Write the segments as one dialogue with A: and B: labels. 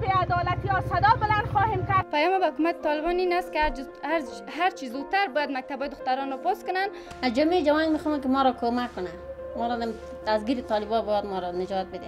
A: بیعدالتی ها صدا بلند خواهیم کرد.
B: پیام به حکومت طالبان این است که هر, هر, هر چیز زودتر باید مکتب دختران رو پاس کنن
C: از جمعی جوان می‌خوام که ما را کمک کنه. ما را دستگیر طالبا باید ما را نجات بده.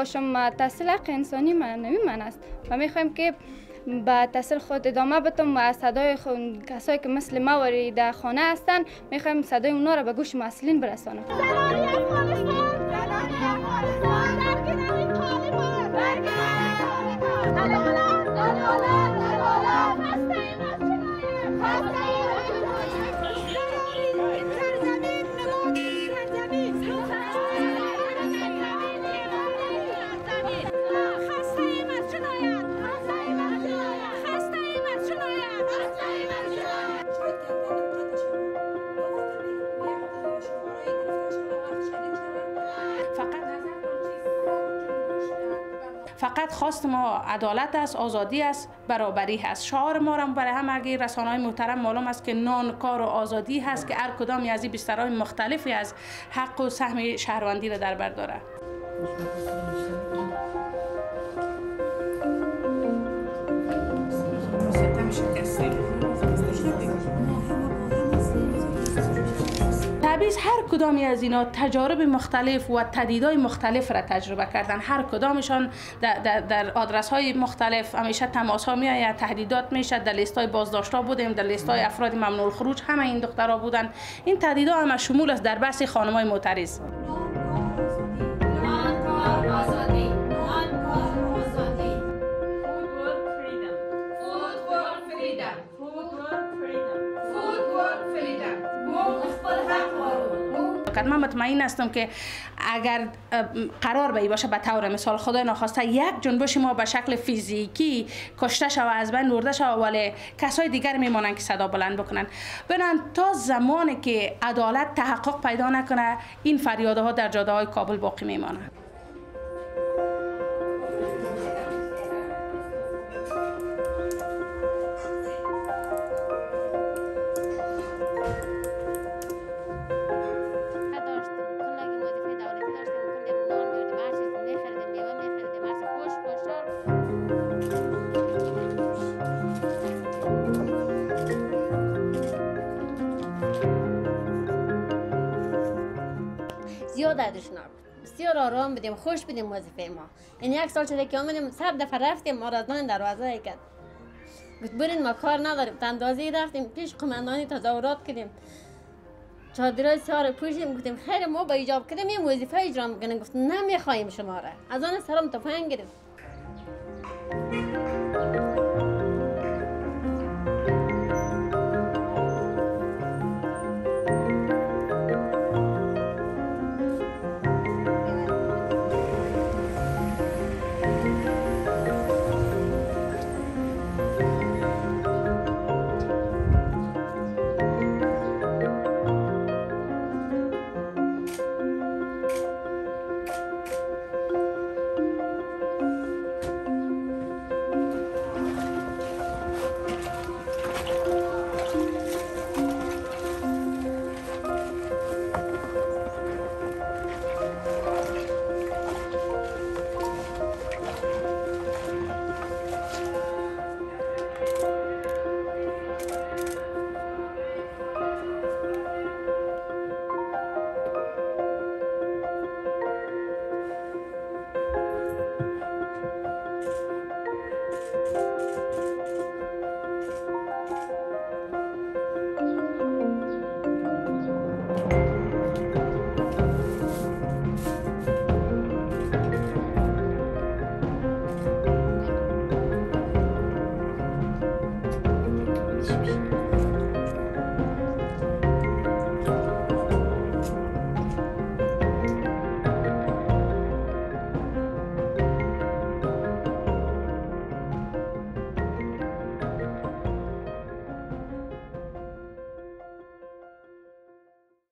B: باشم تحصیل حق انسانی معنوی من است و می‌خوایم که به تحصیل خود ادامه بتم و صدای کسایی که مثل ما در خانه هستن می‌خوایم صدای اونا را به گوش مسئولین برسانم.
D: فقط خواست ما عدالت است آزادی است برابری هست. شعار ما را برای همه رسانه های محترم معلوم است که نان کار و آزادی هست که هر کدام از این بسترهای مختلفی از حق و سهم شهروندی را در بر داره تبعیض هر کدامی از اینا تجارب مختلف و تدیدهای مختلف را تجربه کردن. هر کدامشان در, در, در آدرس های مختلف. همیشه تماس ها می آید تهدیدات میشه در لیست های بازداشت ها بودیم در لیست های افراد ممنوع الخروج همه این دخترها بودن این تهدیدها همه شمول است در بحث خانم های معترض من مطمئن هستم که اگر قرار به باشه به طور مثال خدای ناخواسته یک جنبش ما به شکل فیزیکی کشته شوه از بین برده شوه ولی کسای دیگر میمانند که صدا بلند بکنن بنان تا زمانی که عدالت تحقق پیدا نکنه این فریاده ها در جاده های کابل باقی میمانند
C: زیاد دردشناک بسیار آرام بدیم خوش بدیم وظیفه ما. این یک سال شده که آمدیم سب دفعه رفتیم ما دروازه کرد. گفت برین ما کار نداریم. تندازی رفتیم پیش قماندانی تظاهرات کردیم. چادرای سار پوشیم گفتیم خیر ما با ایجاب کردیم این وظیفه اجرا می‌کنیم. گفت نمی‌خوایم شما را. از آن سرم تفنگ گرفت.